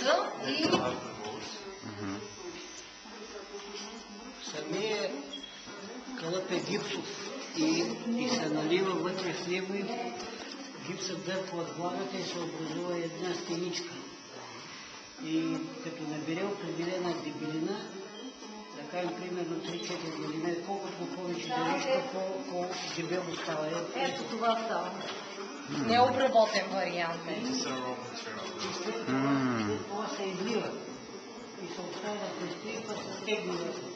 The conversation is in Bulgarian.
гипса и Самия кълъп е гипсов и, и се налива вътре в него и гипсът дърпва от влагата и се образува една стеничка. И като набере определена дебелина, да кажем примерно 3-4 години, колкото повече дърежка, по-дебело става. Е, ето това става. Необработен вариант е. controla, participa, se segura.